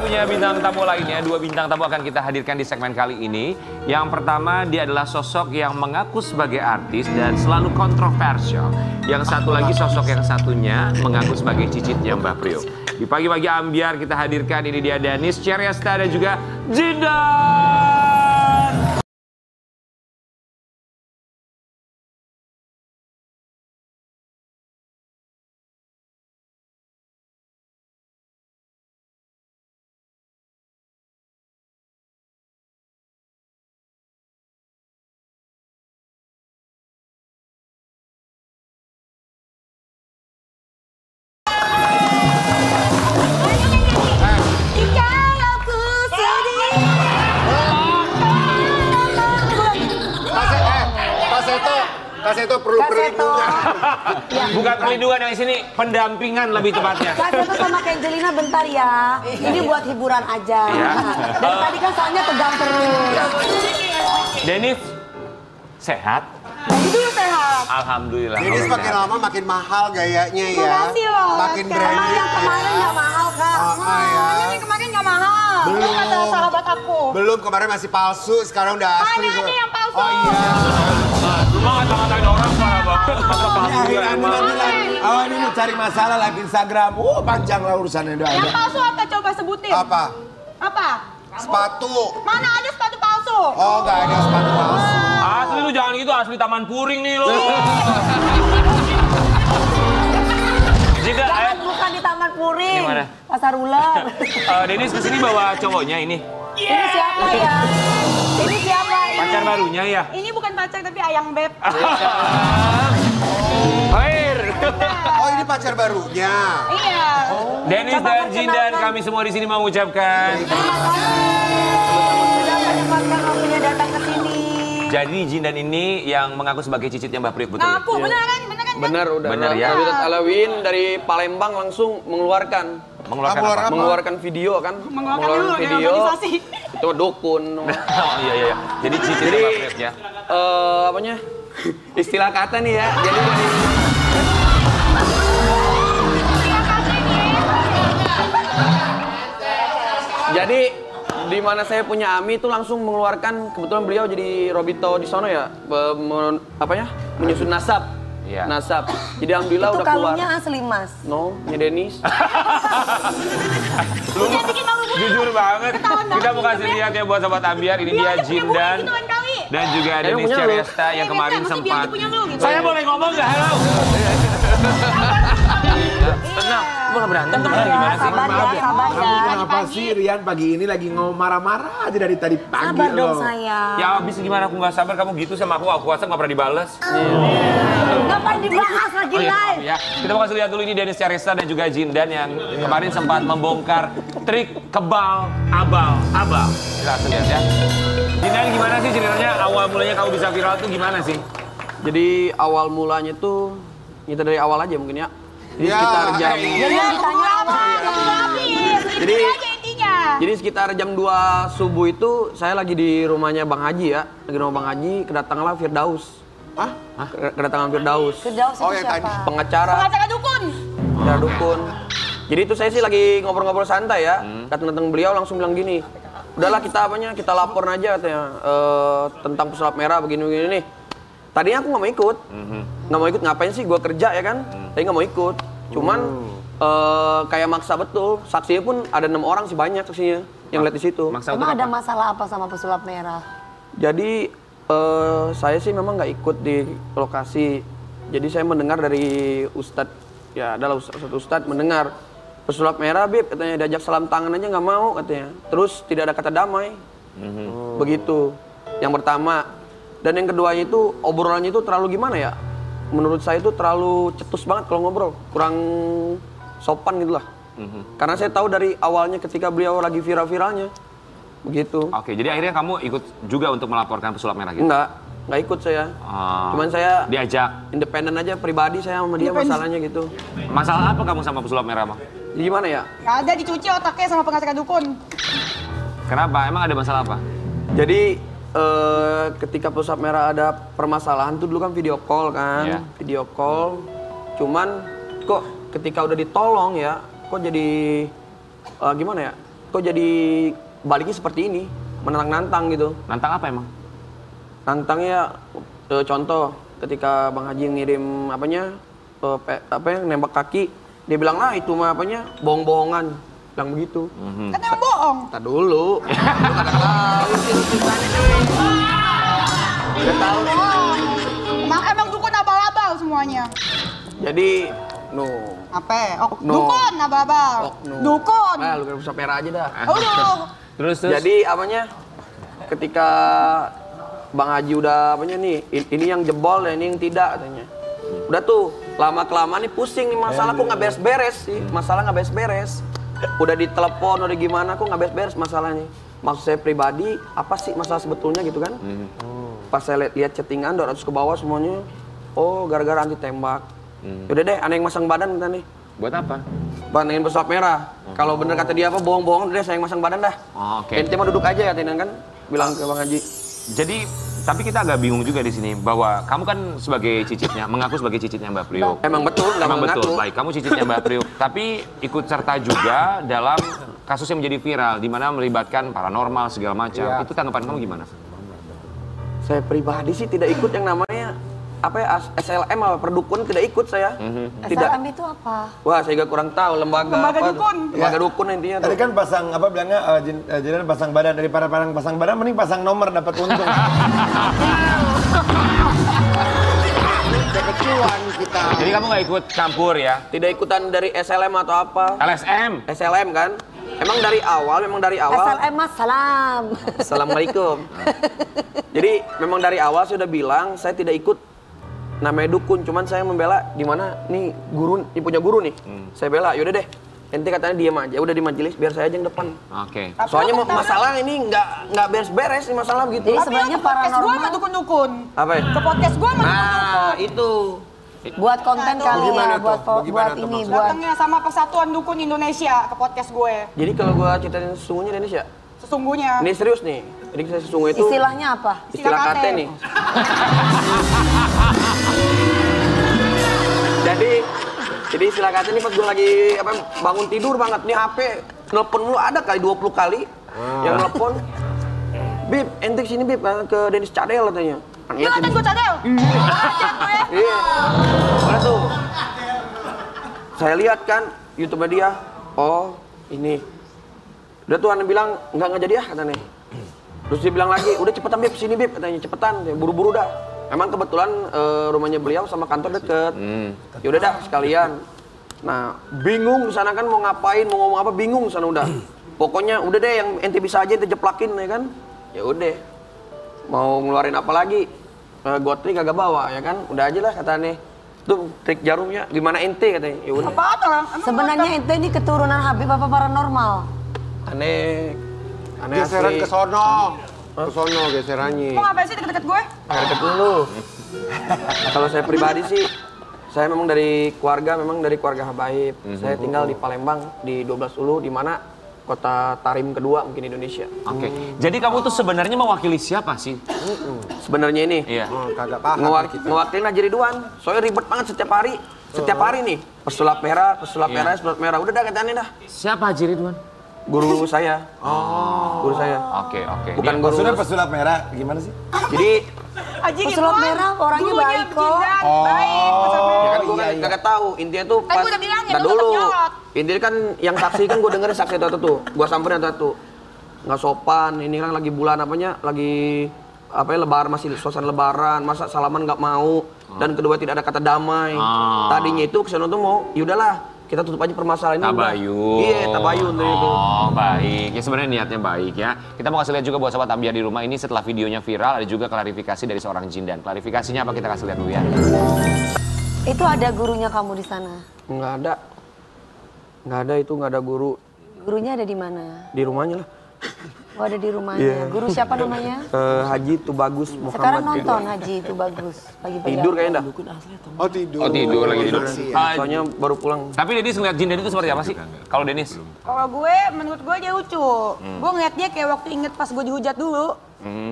punya bintang tamu lainnya. Dua bintang tamu akan kita hadirkan di segmen kali ini. Yang pertama, dia adalah sosok yang mengaku sebagai artis dan selalu kontroversial. Yang satu lagi sosok yang satunya mengaku sebagai cicitnya Mbah Priyo. Di pagi-pagi ambiar kita hadirkan ini dia Danis Ceryasta dan juga Jindan. Seto, Pak Seto perlu Kak Seto. perlindungan. Bukan perlindungan yang di sini, pendampingan lebih tepatnya. Kak Seto sama Kak Angelina bentar ya Ini buat hiburan aja Iya. Dari tadi kan soalnya tegang terus Denis, sehat? Sehat Alhamdulillah. Jadi semakin lama makin mahal gayanya ya. Makasih loh Makin branding. yang kemarin gak mahal Kak Oh, oh, ya. Yang kemarin gak mahal Belum. Itu kata sahabat aku Belum kemarin masih palsu, sekarang udah asli. Mana ada yang palsu? Oh iya. Ngata-ngatain orang parah banget. Awal ini cari masalah lagi Instagram. Oh panjang lah urusannya udah Yang palsu apa coba sebutin? Apa? Apa? Sepatu. Mana ada sepatu palsu? Oh, nggak ada sepatu palsu. Asli lu jangan gitu, asli Taman Puring nih lu. Jika, eh, bukan di Taman Puring? Pasar ular eh, Denis ke sini bawa cowoknya ini. Ini siapa ya? Pacar barunya ya? Ini bukan pacar tapi ayang beb. Air. Oh, ini pacar barunya. Iya. Denis Coba dan Jin dan kami semua di sini mengucapkan. Sudah menyempatkan waktunya datang ke sini Jadi Jin dan ini yang mengaku sebagai cicitnya Mbak Priok betul ya? Ngaku beneran, beneran. Benar udah. Benar Nah, ya. Habitat Alawin dari Palembang langsung mengeluarkan Mengeluarkan Mengeluar apa? apa? mengeluarkan video kan. Mengeluarkan dulu, video. organisasi. Itu dukun. Oh iya iya. iya. Jadi cicitnya Jadi ya. eh apanya? Istilah kata nih ya. Jadi dari Jadi di mana saya punya Ami itu langsung mengeluarkan kebetulan beliau jadi Robito di sono ya, apa ya? menyusun nasab. Iya. Nasab. Jadi alhamdulillah Itu udah keluar. kalungnya asli mas No, nya Denis. Lu jujur banget. Kita mau kasih lihat ya buat sobat ambiar. Ini dia Jin dan Gitu kan dan juga Denis punya lu. Ceryasta yang Iya, kemarin sempat. gitu. Saya boleh ngomong nggak? Halo. Tenang, berantem teman gimana sih? sabar ya, sabar ya. Kamu kenapa sih Rian pagi ini lagi ngomong marah-marah aja dari tadi pagi Sabar dong sayang Ya habis gimana aku nggak sabar kamu gitu sama aku, aku WhatsApp nggak pernah dibales. Ngapain dibahas lagi Oh iya, live? ya. Kita mau kasih lihat dulu ini Dennis Charissa dan juga Jindan yang kemarin sempat membongkar trik kebal abal abal. Kita langsung lihat ya. Jindan gimana sih ceritanya awal mulanya kamu bisa viral tuh gimana sih? Jadi awal mulanya tuh kita dari awal aja mungkin ya. Jadi Ya, sekitar jam eh, Jadi yang ditanya awal. Jadi aja intinya. Jadi sekitar jam 2 subuh itu saya lagi di rumahnya Bang Haji ya. Lagi rumah Bang Haji, kedatanganlah Firdaus. Hah? Ke- Kedatangan Firdaus. Firdaus Oh, itu yang siapa? tadi. Pengacara, Pengacara dukun. pengacara dukun. Jadi itu saya sih lagi ngobrol-ngobrol santai ya. Datang-datang beliau langsung bilang gini. Udahlah kita apanya, kita laporan aja katanya. eh, tentang pesulap merah begini-begini nih. Tadinya aku nggak mau ikut. Nggak mau ikut ngapain sih? Gua kerja ya kan. Tapi nggak mau ikut. Cuman eh, kayak maksa betul. Saksinya pun ada enam orang sih banyak saksinya yang lihat di situ. Maksa Emang ada apa? masalah apa sama pesulap merah? Jadi eh, saya sih memang nggak ikut di lokasi. Jadi saya mendengar dari Ustadz, ya adalah Ustadz, Ustadz, Ustadz mendengar pesulap merah bib katanya diajak salam tangan aja nggak mau katanya. Terus tidak ada kata damai. Begitu. Yang pertama. Dan yang keduanya itu obrolannya itu terlalu gimana ya? Menurut saya itu terlalu cetus banget kalau ngobrol, kurang sopan gitu lah. Karena saya tahu dari awalnya ketika beliau lagi viral-viralnya, begitu. Oke, jadi akhirnya kamu ikut juga untuk melaporkan pesulap merah gitu? Enggak, enggak ikut saya. Ah. Cuman saya Diajak. independen aja pribadi saya sama dia masalahnya gitu. Masalah apa kamu sama pesulap merah, Bang? Jadi gimana ya? Gak ada dicuci otaknya sama pengacara dukun. Kenapa? Emang ada masalah apa? Jadi eh, ketika pusat merah ada permasalahan tuh dulu kan video call kan, Iya. video call. Cuman kok ketika udah ditolong ya, kok jadi eh, gimana ya? Kok jadi baliknya seperti ini, menantang-nantang gitu. Nantang apa emang? Nantangnya eh, contoh ketika Bang Haji ngirim apanya eh, pe- apa yang nembak kaki, dia bilang ah itu mah apanya bohong-bohongan, bilang begitu. Kan emang bohong. Tak dulu, lu kada tahu sih lu ceritanya nih. Udah tahu. Emang emang dukun abal-abal semuanya. Jadi, no. Apa? Ok, Oknum. Dukun abal-abal. Oknum. Dukun. Ah, lu kan usah pera aja dah. Aduh. Terus terus. Jadi apanya? Ketika Bang Haji udah apanya nih, ini yang jebol dan ini yang tidak katanya. Udah tuh, lama kelamaan nih pusing nih masalah kok nggak beres-beres sih. Masalah nggak beres-beres. Udah ditelepon udah gimana kok nggak beres-beres masalahnya. Maksud saya pribadi, apa sih masalah sebetulnya gitu kan? Pas saya lihat, chattingan 200 ke bawah semuanya, oh gara-gara anti tembak. Udah deh, aneh yang masang badan kita nih. Buat apa? Bandingin pesawat merah. Kalau bener kata dia apa bohong-bohong, udah saya yang masang badan dah. Oh, oke. Ente mah duduk aja katanya kan, bilang ke Bang Haji. Jadi tapi kita agak bingung juga di sini bahwa kamu kan sebagai cicitnya, mengaku sebagai cicitnya Mbak Priok. Emang betul, Emang mengaku. betul, baik. Kamu cicitnya Mbak Priok, tapi ikut serta juga dalam kasus yang menjadi viral, di mana melibatkan paranormal segala macam. Itu tanggapan kamu gimana? Saya pribadi sih tidak ikut yang namanya apa ya SLM apa perdukun tidak ikut saya. Tidak. SLM itu apa? Wah, saya juga kurang tahu lembaga Lembaga apa. dukun. Lembaga dukun intinya Tadi tuh. kan pasang apa bilangnya uh, jin, uh, pasang badan daripada parang pasang badan mending pasang nomor dapat untung. Kita. Jadi kamu nggak ikut campur ya? Tidak ikutan dari SLM atau apa. LSM. SLM kan? Emang dari awal, memang dari awal. SLM mas salam. Assalamualaikum. Jadi memang dari awal saya udah bilang saya tidak ikut namanya dukun, cuman saya membela di mana nih guru, ini punya guru nih. Saya bela, yaudah deh. Ente katanya diam aja, udah di majelis biar saya aja yang depan. Oke. Soalnya ma- masalah ini nggak nggak beres-beres nih masalah begitu. Jadi sebenarnya yang ke podcast gue paranormal mah dukun-dukun. Apa ya? Ke podcast gue mah Nah, dukun-dukun. itu. buat konten kali Bagaimana ya, tuh? buat Bagaimana buat tuh ini, buat Datangnya sama Persatuan Dukun Indonesia ke podcast gue. Jadi kalau gua ceritain sesungguhnya ya, Sesungguhnya. ini serius nih. Jadi saya sesungguhnya itu istilahnya apa? istilah Istilah KT. nih. jadi jadi istilah KT ini pas gue lagi apa bangun tidur banget nih HP nelpon lu ada kali 20 kali yang nelpon Bib, ente sini Bib ke Denis Cadel katanya. Iya ngatain gue cadel. Iya. Mana tuh? Saya lihat kan YouTube dia. Oh, ini. Udah tuh Ana bilang nggak nggak jadi ah katanya. Terus dia bilang lagi, udah cepetan Bib, sini Bib katanya cepetan, buru-buru dah. Emang kebetulan eh, rumahnya beliau sama kantor deket. Ya udah dah sekalian. Nah, bingung di sana kan mau ngapain, mau ngomong apa bingung sana udah. Pokoknya udah deh yang ente bisa aja ente jeplakin ya kan. Ya udah. Mau ngeluarin apa lagi? Eh, gotri kagak bawa ya kan. Udah aja lah katanya. Tuh trik jarumnya gimana ente katanya. Ya udah. Orang? Emang Sebenarnya ente ini keturunan Habib apa paranormal? Aneh. Aneh Geseran asli. ke sono. Ke sono geserannya. Mau ngapain sih deket-deket gue? Deket dulu. Kalau saya pribadi sih, saya memang dari keluarga, memang dari keluarga Habaib. Saya tinggal di Palembang, di 12 Ulu, di mana kota Tarim kedua mungkin Indonesia. Oke. Jadi kamu tuh sebenarnya mewakili siapa sih? Sebenarnya ini, Iya. Oh, kagak paham. ngewak ngewakilin Haji Ridwan. Soalnya ribet banget setiap hari. Setiap hari nih, pesulap merah, pesulap Iya. merah, pesulap merah. Udah dah katanya dah. Siapa Haji Ridwan? Guru saya. Oh. Guru saya. Oke, oke. Bukan Dia- guru. Maksudnya pesulap merah gimana sih? Jadi, Haji Pesulap merah orangnya baik kok. Jidan, Baik. pesulap ya kan gue iya, kagak tahu. Intinya tuh Eh, pas. gua udah bilang ya, dulu. Intinya kan yang saksi kan gue dengerin saksi satu tuh. Gue samperin satu. Nggak sopan. Ini kan lagi bulan apanya? Lagi apa ya lebaran masih suasana lebaran masa salaman nggak mau dan kedua tidak ada kata damai Ah. tadinya itu ke sana tuh mau yaudahlah kita tutup aja permasalahan ini udah." Tabayun. iya tabayun tuh itu Oh, baik. Ya sebenarnya niatnya baik ya. Kita mau kasih lihat juga buat sobat Ambiar di rumah ini setelah videonya viral ada juga klarifikasi dari seorang jin dan klarifikasinya apa kita kasih lihat dulu ya. Itu ada gurunya kamu di sana. nggak ada nggak ada itu nggak ada guru Gurunya ada di mana? di rumahnya lah Oh ada di rumahnya. Iya. Guru siapa namanya? Eh, Haji tuh bagus Muhammad Sekarang nonton Haji itu bagus. Pagi-pagi. tidur kayaknya dah Oh tidur. Oh tidur lagi tidur. Ah, soalnya baru pulang tapi Denis ngeliat jin Denis itu seperti apa sih? Kalau Denis? Kalau gue, menurut gue dia lucu. Gue ngeliat dia kayak waktu inget pas gue dihujat dulu.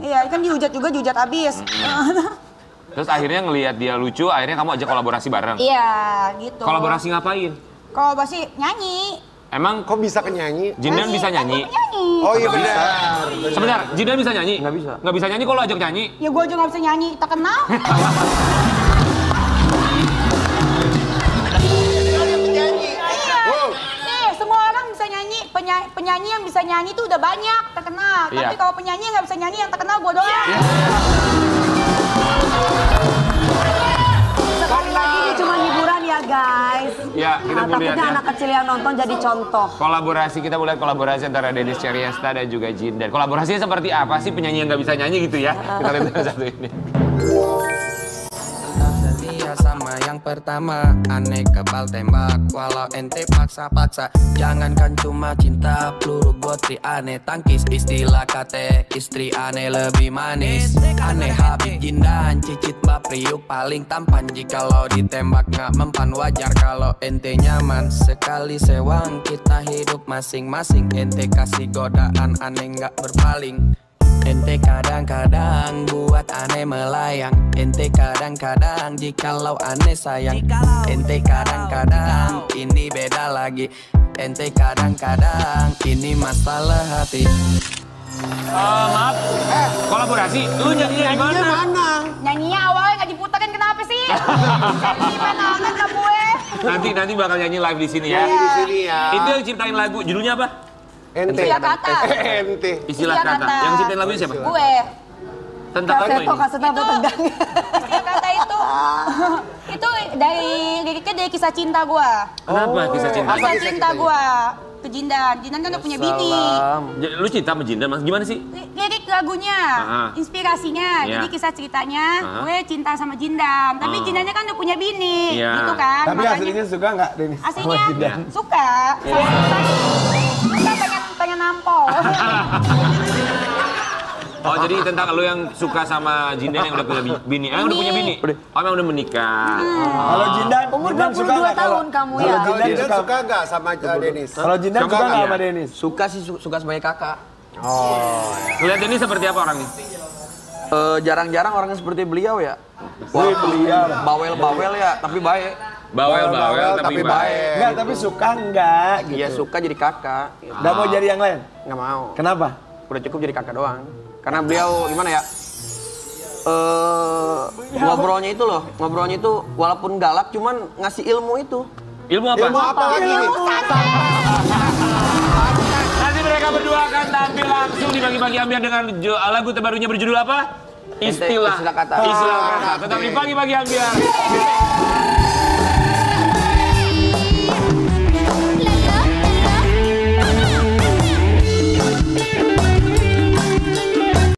Iya, kan dihujat juga, dihujat abis. Terus akhirnya ngelihat dia lucu, akhirnya kamu ajak kolaborasi bareng. Iya, gitu. Kolaborasi ngapain? Kolaborasi nyanyi. Emang Kok bisa kenyanyi? Jindan bisa nyanyi? Oh iya benar. Sebentar, Jindan bisa nyanyi? Nggak bisa. Nggak bisa nyanyi kalau ajak nyanyi? Ya gue aja nggak bisa nyanyi, tak kenal. Iya. Wow. Nih, semua orang bisa nyanyi. Penya- penyanyi yang bisa nyanyi itu udah banyak, terkenal. Iya. Tapi kalau penyanyi yang nggak bisa nyanyi, yang terkenal gue doang. Sekali ya guys. Ya, kita Nah, lihat takutnya ya. anak kecil yang nonton jadi contoh. Kolaborasi, kita boleh kolaborasi antara Dennis Ceriasta dan juga Jindan. Kolaborasinya seperti apa sih penyanyi yang nggak bisa nyanyi gitu ya? Kita lihat satu ini. Setia sama yang pertama. Aneh kebal tembak Walau ente paksa-paksa. Jangankan cuma cinta Peluru gotri aneh. Tangkis istilah kate Istri aneh lebih manis. Aneh habib jindan Cicit mbak priuk paling tampan. Jikalau ditembak nggak mempan Wajar kalau ente nyaman. Sekali sewang kita hidup masing-masing. Ente kasih godaan aneh nggak berpaling Ente kadang-kadang buat aneh melayang Ente kadang-kadang jikalau aneh sayang Ente kadang-kadang ini beda lagi Ente kadang-kadang ini masalah hati Eh, maaf, kolaborasi. Lu nyanyinya di mana? Mana? Nyanyinya awalnya nggak diputerin kenapa sih? Gimana lah gue? Nanti nanti bakal nyanyi live di sini ya. Nyanyi di sini ya. Itu yang ciptain lagu, judulnya apa? Ente. Istilah kata. Ente. Istilah kata. Yang ciptain lagunya siapa? Gue. Tentang apa ini? kaseto apa tegang. Istilah kata itu. itu dari liriknya dari kisah cinta gue. Kenapa kisah cinta? Kisah cinta gue. Ke Jindan. Jindan kan udah punya bini. Salam. J- Lu cinta sama Jindan, Mas? Gimana sih? Li- Lirik lagunya, Aha. inspirasinya, Iya. jadi kisah ceritanya, Aha. gue cinta sama Jindan. Tapi Ah. Jindannya kan udah punya bini, Iya. gitu kan. Tapi Makanya- aslinya suka nggak Denis? Aslinya Jindan? suka. Suka pengen pengen nampol. Oh, jadi tentang lu yang suka sama Jindan yang udah punya bi- bini. Eh, udah punya bini? Oh, emang udah menikah. Kalau Jindan, Umur Jindan suka 22 nggak kalau- tahun kamu ya? Kalau Jindan Jindan suka, suka nggak sama uh, Denis? kalau Jindan Suka suka nggak nggak? sama Denis? Suka sih su- suka sebagai kakak Lihat ini seperti apa orangnya? Eh, Jarang-jarang orang yang seperti beliau ya Wih, beliau. Bawel-bawel ya tapi baik Bawel-bawel tapi baik. Enggak, tapi suka enggak gitu. Iya suka jadi kakak Nggak mau jadi yang lain? Nggak mau Kenapa? Udah cukup jadi kakak doang Karena beliau gimana ya eh ngobrolnya itu loh, ngobrolnya itu walaupun galak cuman ngasih ilmu itu. Ilmu apa? Ilmu apa lagi? Nanti mereka berdua akan tampil langsung di Pagi-Pagi Ambiar dengan lagu terbarunya berjudul apa? Istilah. Istilah kata. Istilah kata. Tetap di Pagi-Pagi Ambiar.